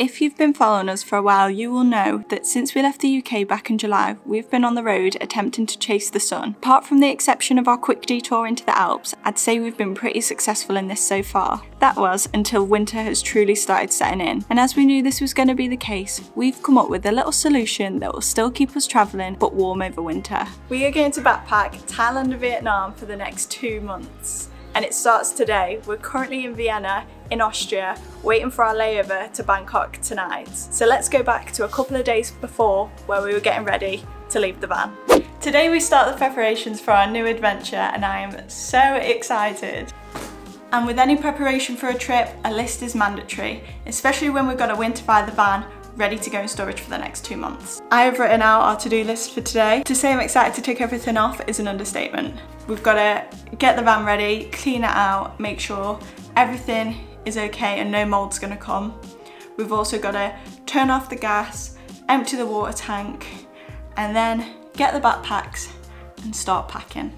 If you've been following us for a while, you will know that since we left the UK back in July, we've been on the road attempting to chase the sun. Apart from the exception of our quick detour into the Alps, I'd say we've been pretty successful in this so far. That was until winter has truly started setting in, and as we knew this was going to be the case, we've come up with a little solution that will still keep us travelling but warm over winter. We are going to backpack Thailand and Vietnam for the next two months and it starts today. We're currently in Vienna in Austria, waiting for our layover to Bangkok tonight. So let's go back to a couple of days before where we were getting ready to leave the van. Today we start the preparations for our new adventure and I am so excited. And with any preparation for a trip, a list is mandatory, especially when we've got to winterify the van ready to go in storage for the next two months. I have written out our to-do list for today. To say I'm excited to take everything off is an understatement. We've got to get the van ready, clean it out, make sure everything is okay and no mold's gonna come. We've also got to turn off the gas, empty the water tank, and then get the backpacks and start packing.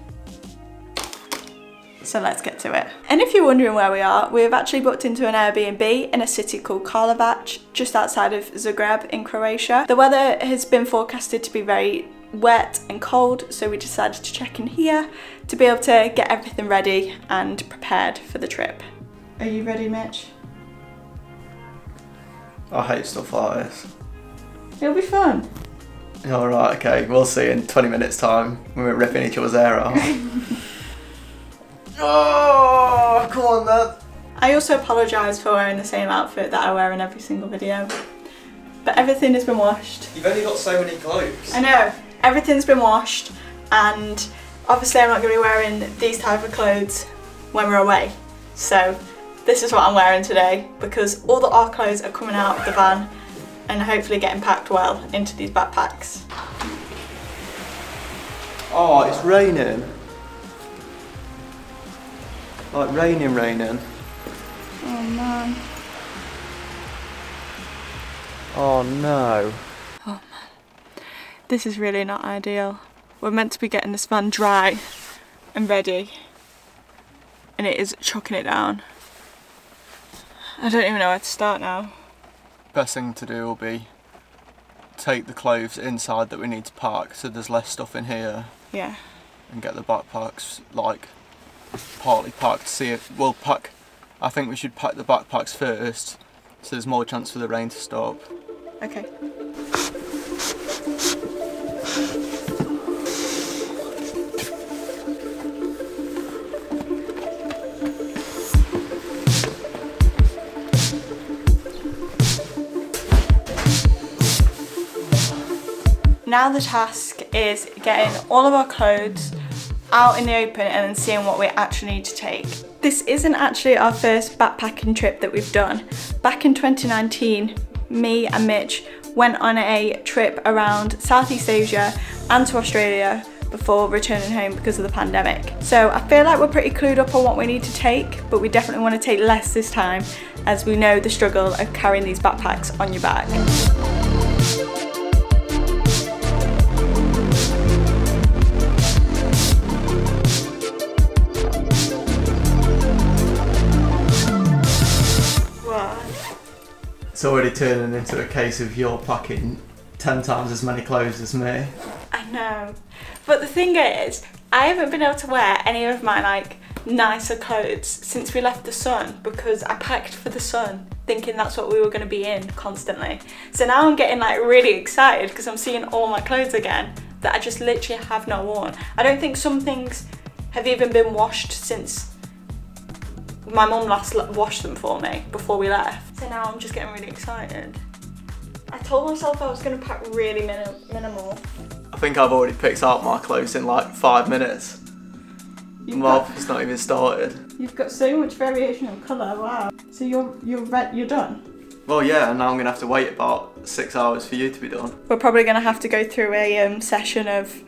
So let's get to it. And if you're wondering where we are, we've actually booked into an Airbnb in a city called Karlovac, just outside of Zagreb in Croatia. The weather has been forecasted to be very wet and cold, so we decided to check in here to be able to get everything ready and prepared for the trip. Are you ready, Mitch? I hate stuff like this. It'll be fun. Alright, okay, we'll see in 20 minutes time when we're ripping each other's hair off. oh, come on then. I also apologise for wearing the same outfit that I wear in every single video. But everything has been washed. You've only got so many clothes. I know, everything's been washed and obviously I'm not going to be wearing these type of clothes when we're away. So this is what I'm wearing today because all the our clothes are coming out of the van and hopefully getting packed well into these backpacks. Oh, it's raining. Like raining, raining. Oh man. Oh no. Oh man. This is really not ideal. We're meant to be getting this van dry and ready and it is chucking it down. I don't even know where to start now. Best thing to do will be take the clothes inside that we need to pack so there's less stuff in here Yeah. and get the backpacks like partly packed. See it, we'll pack, I think we should pack the backpacks first so there's more chance for the rain to stop. Okay. Now the task is getting all of our clothes out in the open and then seeing what we actually need to take. This isn't actually our first backpacking trip that we've done. Back in 2019, me and Mitch went on a trip around Southeast Asia and to Australia before returning home because of the pandemic. So I feel like we're pretty clued up on what we need to take, but we definitely want to take less this time as we know the struggle of carrying these backpacks on your back. It's already turning into a case of you're packing 10 times as many clothes as me. I know. But the thing is, I haven't been able to wear any of my like nicer clothes since we left the sun because I packed for the sun thinking that's what we were going to be in constantly. So now I'm getting like really excited because I'm seeing all my clothes again that I just literally have not worn. I don't think some things have even been washed since my mum last washed them for me before we left. So now I'm just getting really excited. I told myself I was going to pack really minim minimal. I think I've already picked out my clothes in like five minutes. You've well, got, it's not even started. you've got so much variation of colour, wow. So you're you're you're done? Well, yeah, and now I'm gonna have to wait about six hours for you to be done. We're probably going to have to go through a um, session of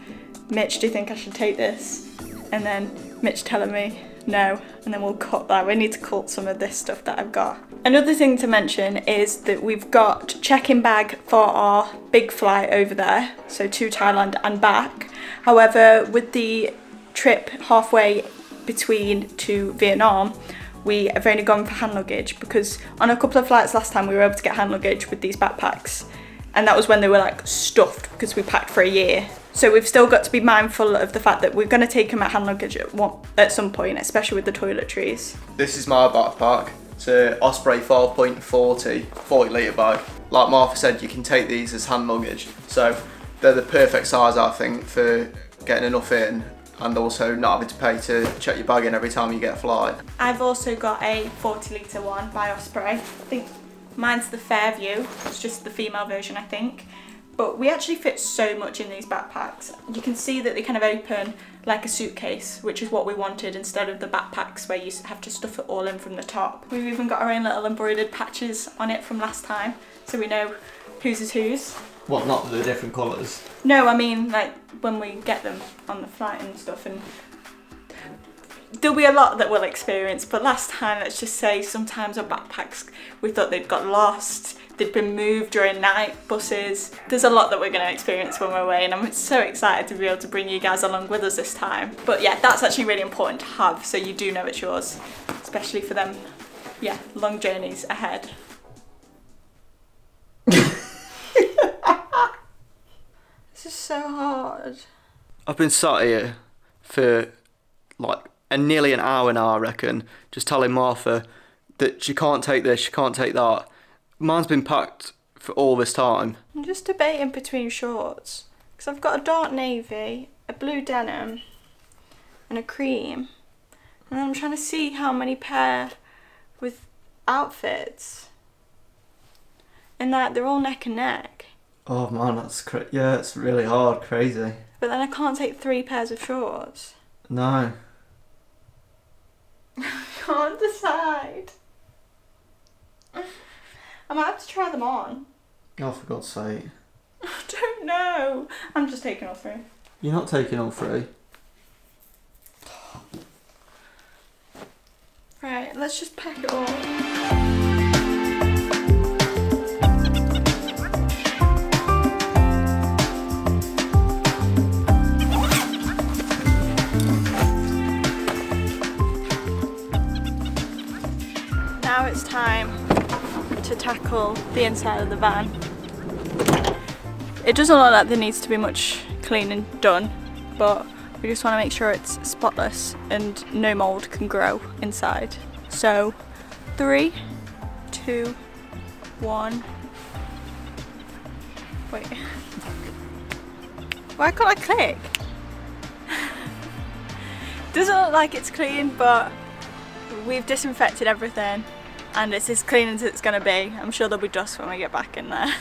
Mitch, do you think I should take this? And then Mitch telling me no, and then we'll cut that. We need to cut some of this stuff that I've got. Another thing to mention is that we've got check-in bag for our big flight over there, so to Thailand and back. However, with the trip halfway between to Vietnam, we have only gone for hand luggage because on a couple of flights last time we were able to get hand luggage with these backpacks and that was when they were like stuffed because we packed for a year. So we've still got to be mindful of the fact that we're going to take them at hand luggage at, one, at some point, especially with the toiletries. This is my backpack. It's a Osprey Farpoint 40 litre bag. Like Martha said, you can take these as hand luggage. So they're the perfect size, I think, for getting enough in and also not having to pay to check your bag in every time you get a flight. I've also got a 40 litre one by Osprey. I think mine's the Fairview, it's just the female version I think. But we actually fit so much in these backpacks. You can see that they kind of open like a suitcase, which is what we wanted instead of the backpacks where you have to stuff it all in from the top. We've even got our own little embroidered patches on it from last time, so we know whose is whose. What, not the different colours? No, I mean like when we get them on the flight and stuff and there'll be a lot that we'll experience but last time let's just say sometimes our backpacks we thought they'd got lost they'd been moved during night buses. There's a lot that we're going to experience when we're away and I'm so excited to be able to bring you guys along with us this time. But yeah that's actually really important to have so you do know it's yours especially for them yeah long journeys ahead. This is so hard. I've been sat here for like a nearly an hour now, I reckon, just telling Martha that she can't take this, she can't take that. Mine's been packed for all this time. I'm just debating between shorts because I've got a dark navy, a blue denim, and a cream, and I'm trying to see how many pair with outfits, and that they're all neck and neck. Oh man, that's cra- yeah, it's really hard, crazy. But then I can't take three pairs of shorts. No. can't decide. I might have to try them on. Oh, for God's sake. I don't know. I'm just taking all three. You're not taking all three. Right, let's just pack it all. Now it's time to tackle the inside of the van. It doesn't look like there needs to be much cleaning done, but we just want to make sure it's spotless and no mould can grow inside. So, three, two, one. Wait. Why can't I click? Doesn't look like it's clean, but we've disinfected everything and it's as clean as it's going to be. I'm sure there'll be dust when we get back in there.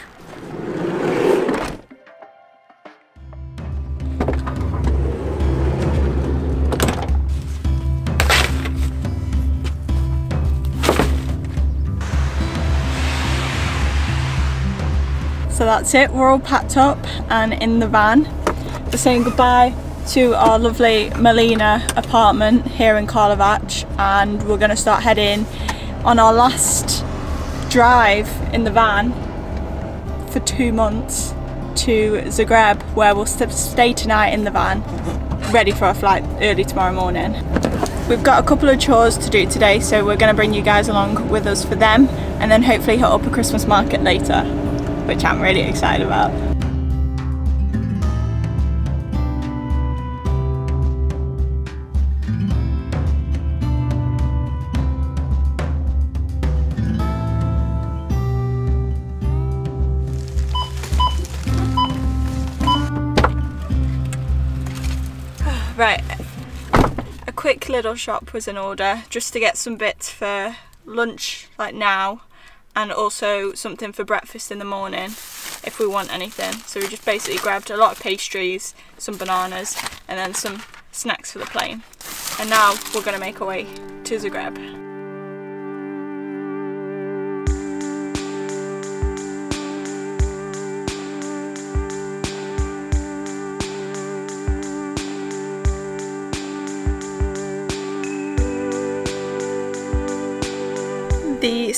So that's it, we're all packed up and in the van. We're saying goodbye to our lovely Melina apartment here in Karlovac and we're going to start heading on our last drive in the van for two months to Zagreb where we'll stay tonight in the van ready for our flight early tomorrow morning. We've got a couple of chores to do today so we're going to bring you guys along with us for them and then hopefully hit up a Christmas market later which I'm really excited about. Quick little shop was in order just to get some bits for lunch like now and also something for breakfast in the morning if we want anything. So we just basically grabbed a lot of pastries, some bananas and then some snacks for the plane. And now we're going to make our way to Zagreb.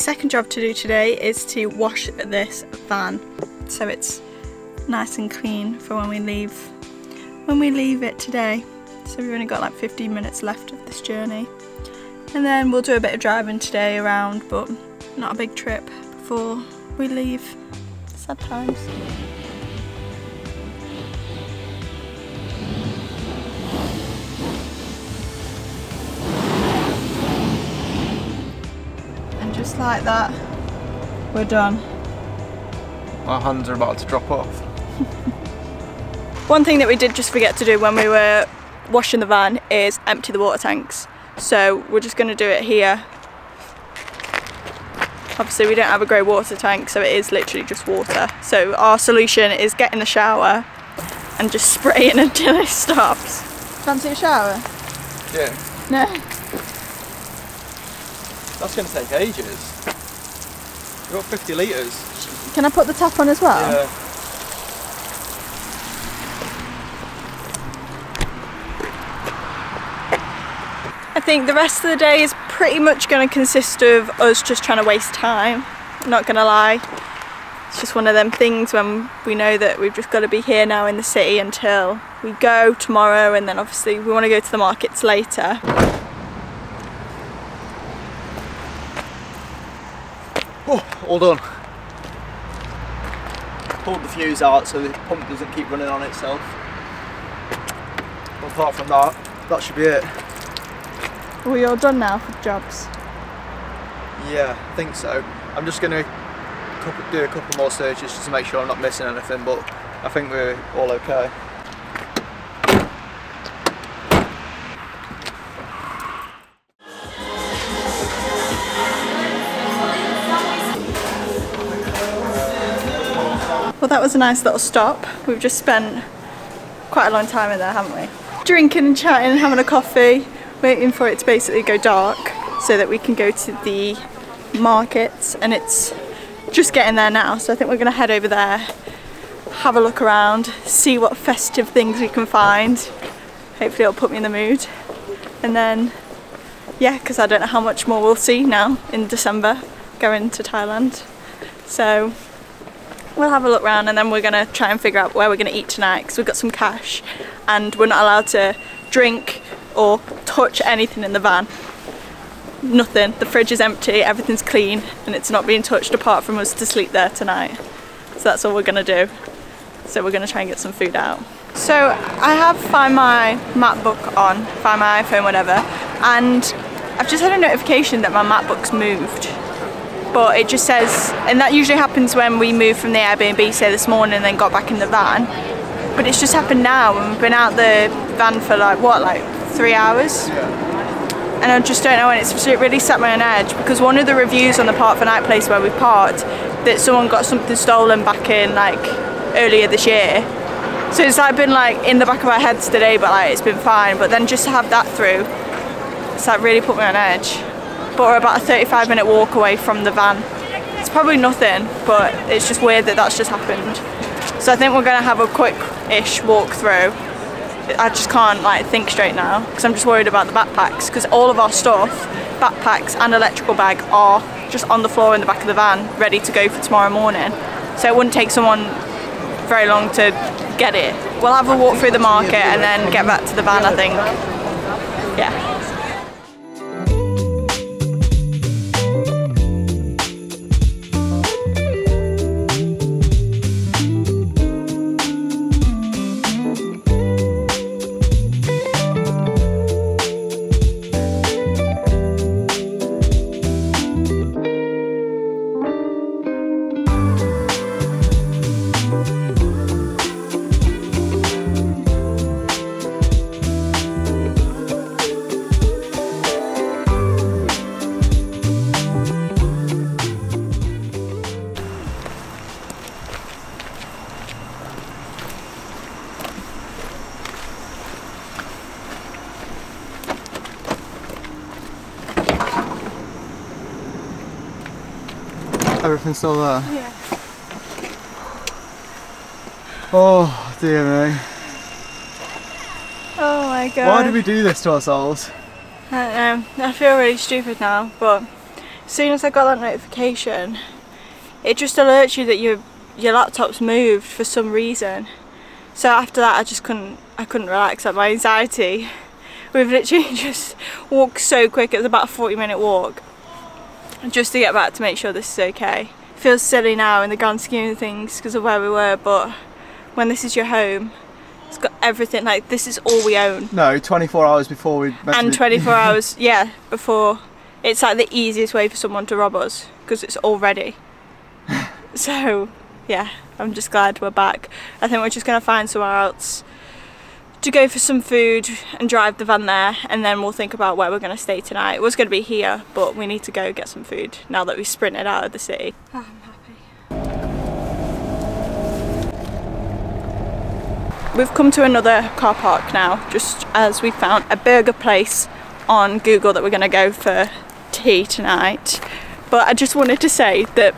Second job to do today is to wash this van so it's nice and clean for when we leave when we leave it today. So we've only got like 15 minutes left of this journey And then we'll do a bit of driving today around, but not a big trip before we leave. Sad times. Just like that, we're done. My hands are about to drop off. One thing that we did just forget to do when we were washing the van is empty the water tanks. So we're just going to do it here. Obviously we don't have a grey water tank so it is literally just water. So our solution is get in the shower and just spray it until it stops. Fancy a shower? Yeah. No. That's going to take ages. We've got 50 litres. Can I put the tap on as well? Yeah. I think the rest of the day is pretty much going to consist of us just trying to waste time. Not going to lie. It's just one of them things when we know that we've just got to be here now in the city until we go tomorrow and then obviously we want to go to the markets later. Oh, all done. Pulled the fuse out so the pump doesn't keep running on itself. But apart from that, that should be it. Are we all done now for jobs? Yeah, I think so. I'm just going to do a couple more searches just to make sure I'm not missing anything, but I think we're all okay. Well that was a nice little stop. We've just spent quite a long time in there, haven't we? Drinking and chatting and having a coffee, waiting for it to basically go dark so that we can go to the markets and it's just getting there now so I think we're going to head over there have a look around see what festive things we can find hopefully it'll put me in the mood and then yeah because I don't know how much more we'll see now in December going to Thailand so we'll have a look around and then we're to try and figure out where we're to eat tonight because we've got some cash and we're not allowed to drink or touch anything in the van nothing. The fridge is empty, everything's clean, and it's not being touched apart from us to sleep there tonight. So that's all we're gonna do. So we're gonna try and get some food out. So I have Find My MacBook on, Find My iPhone, whatever, and I've just had a notification that my MacBook's moved. But it just says, and that usually happens when we move from the Airbnb, say this morning, and then got back in the van. But it's just happened now, and we've been out the van for like, what, like three hours? and I just don't know and it's really set me on edge because one of the reviews on the Park4Night place where we parked that someone got something stolen back in like earlier this year so it's like been like in the back of our heads today but like it's been fine but then just to have that through it's like really put me on edge but we're about a 35 minute walk away from the van it's probably nothing but it's just weird that that's just happened so I think we're gonna have a quick-ish walk through I just can't like think straight now because I'm just worried about the backpacks because all of our stuff, backpacks and electrical bag are just on the floor in the back of the van ready to go for tomorrow morning. So it wouldn't take someone very long to get it. We'll have a walk through the market and then get back to the van I think. Everything's still there. Uh, yeah. Oh dear me. Oh my god. Why did we do this to ourselves? I don't know. I feel really stupid now, but as soon as I got that notification, it just alerts you that your your laptop's moved for some reason. So after that, I just couldn't I couldn't relax. Like my anxiety We've literally just walked so quick, it was about a 40 minute walk just to get back to make sure this is okay. It feels silly now in the grand scheme of things because of where we were, but when this is your home, it's got everything, like this is all we own. No, 24 hours before we And 24 hours, yeah, before. It's like the easiest way for someone to rob us because it's all ready. so, yeah, I'm just glad we're back. I think we're just going to find somewhere else to go for some food and drive the van there and then we'll think about where we're going to stay tonight. It was going to be here but we need to go get some food now that we've sprinted out of the city. Oh, I'm happy. We've come to another car park now just as we found a burger place on Google that we're going to go for tea tonight but I just wanted to say that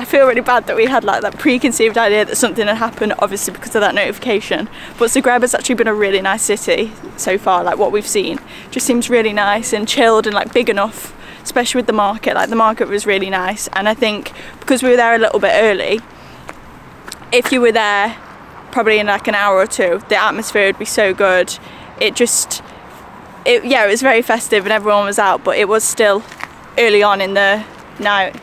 I feel really bad that we had like that preconceived idea that something had happened obviously because of that notification. But Zagreb has actually been a really nice city so far like what we've seen. Just seems really nice and chilled and like big enough especially with the market. Like the market was really nice. And I think because we were there a little bit early if you were there probably in like an hour or two the atmosphere would be so good. It just it yeah it was very festive and everyone was out but it was still early on in the night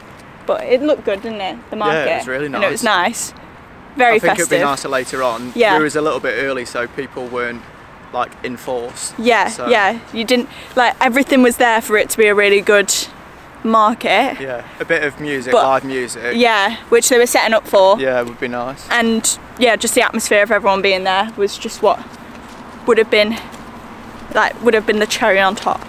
but it looked good, didn't it? The market. Yeah, it was really nice. And it was nice. Very I think festive. it'd be nicer later on. Yeah. We was a little bit early, so people weren't like enforced. Yeah, so. yeah. You didn't like everything was there for it to be a really good market. Yeah, a bit of music, But- live music. Yeah, which they were setting up for. Yeah, would be nice. And yeah, just the atmosphere of everyone being there was just what would have been like would have been the cherry on top.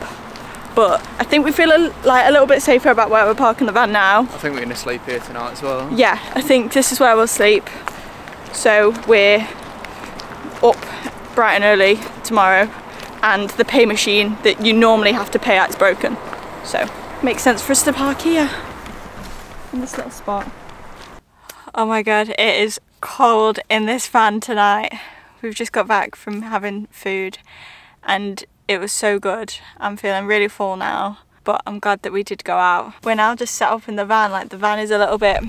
But I think we feel a, like a little bit safer about where we're parking the van now. I think we're gonna sleep here tonight as well. yeah, I think this is where we'll sleep. So we're up bright and early tomorrow and the pay machine that you normally have to pay at is broken. So makes sense for us to park here in this little spot. Oh my god, it is cold in this van tonight. We've just got back from having food and it was so good. I'm feeling really full now, but I'm glad that we did go out. We're now just set up in the van, like the van is a little bit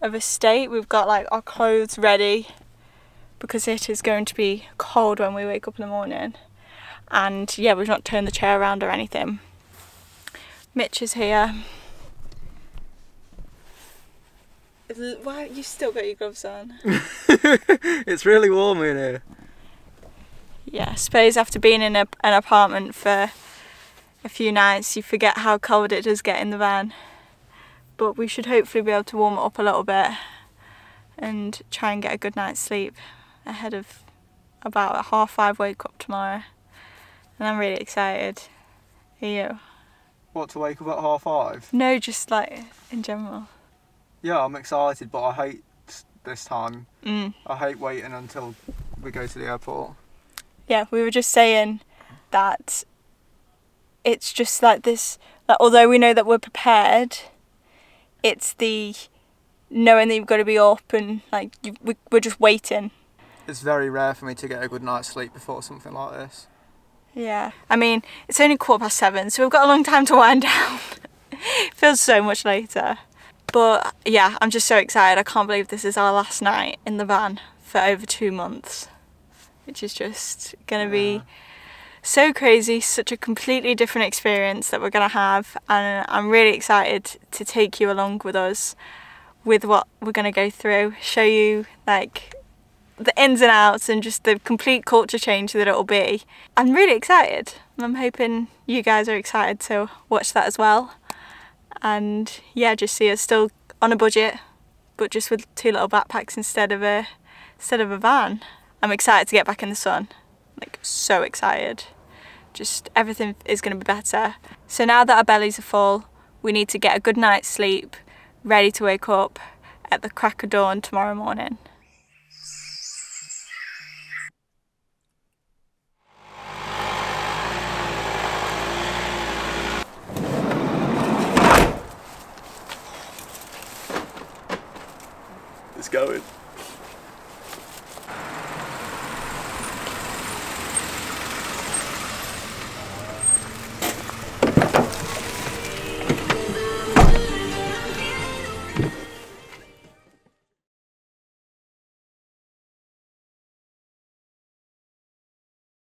of a state. We've got like our clothes ready because it is going to be cold when we wake up in the morning. And yeah, we've not turned the chair around or anything. Mitch is here. Why you still got your gloves on? it's really warm in here. Yeah, I suppose after being in a, an apartment for a few nights, you forget how cold it does get in the van. But we should hopefully be able to warm it up a little bit and try and get a good night's sleep ahead of about a half five wake up tomorrow. And I'm really excited. Are you? What to wake up at half five? No, just like in general. Yeah, I'm excited, but I hate this time. Mm. I hate waiting until we go to the airport. Yeah, we were just saying that it's just like this. Like, although we know that we're prepared, it's the knowing that you've got to be up and like you, we, we're just waiting. It's very rare for me to get a good night's sleep before something like this. Yeah, I mean it's only quarter past seven, so we've got a long time to wind down. feels so much later. But yeah, I'm just so excited. I can't believe this is our last night in the van for over two months, which is just gonna be so crazy, such a completely different experience that we're gonna have, and I'm really excited to take you along with us with what we're gonna go through, show you like the ins and outs and just the complete culture change that it'll be. I'm really excited, and I'm hoping you guys are excited to watch that as well. And yeah, just see us still on a budget, but just with two little backpacks instead of a instead of a van. I'm excited to get back in the sun, like so excited. Just everything is going to be better. So now that our bellies are full, we need to get a good night's sleep, ready to wake up at the crack of dawn tomorrow morning. It's going.